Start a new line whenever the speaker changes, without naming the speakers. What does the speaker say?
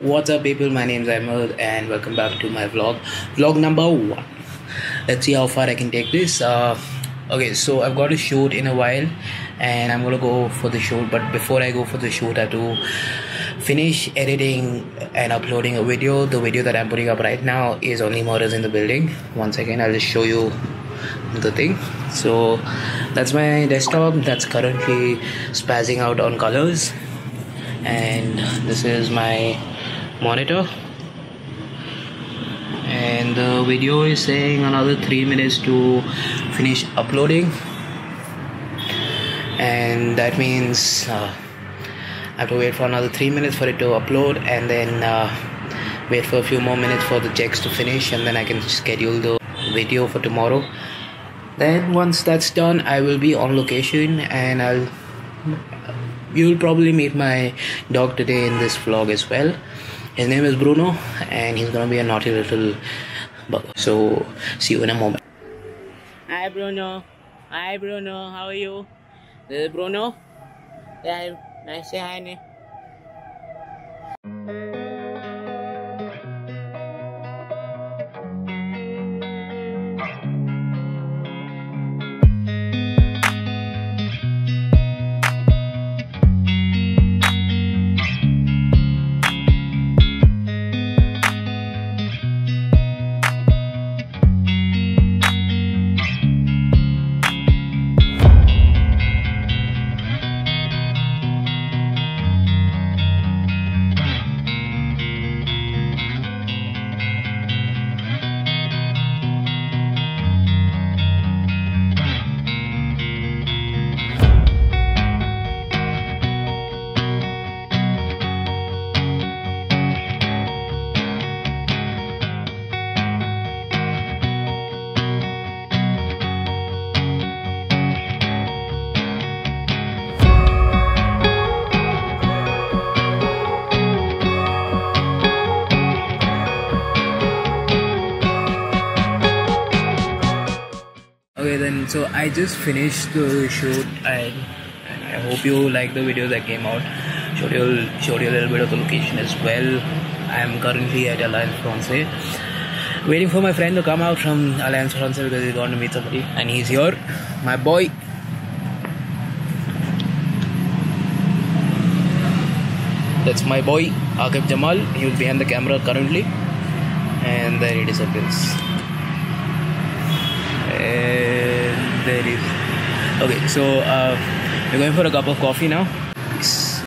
What's up people, my name is Ahmed and welcome back to my vlog. Vlog number one. Let's see how far I can take this. Uh, okay, so I've got a shoot in a while and I'm gonna go for the shoot but before I go for the shoot I have to finish editing and uploading a video. The video that I'm putting up right now is only murders in the building. One second, I'll just show you the thing. So that's my desktop that's currently spazzing out on colors and this is my monitor. And the video is saying another three minutes to finish uploading. And that means uh, I have to wait for another three minutes for it to upload and then uh, wait for a few more minutes for the checks to finish and then I can schedule the video for tomorrow. Then once that's done I will be on location and I'll you'll probably meet my dog today in this vlog as well his name is Bruno, and he's gonna be a naughty little bugger. So, see you in a moment. Hi, Bruno. Hi, Bruno. How are you? This is Bruno. Yeah, nice. Say hi, Nick. Okay then. So i just finished the shoot and, i hope you like the videos that came out. Showed you showed you a little bit of the location as well. I am currently at alliance francaise waiting for my friend to come out from alliance francaise because he's going to meet somebody and he's here. My boy. That's my boy Akib Jamal. He's behind the camera currently. And there he disappears and there is okay so uh, we're going for a cup of coffee now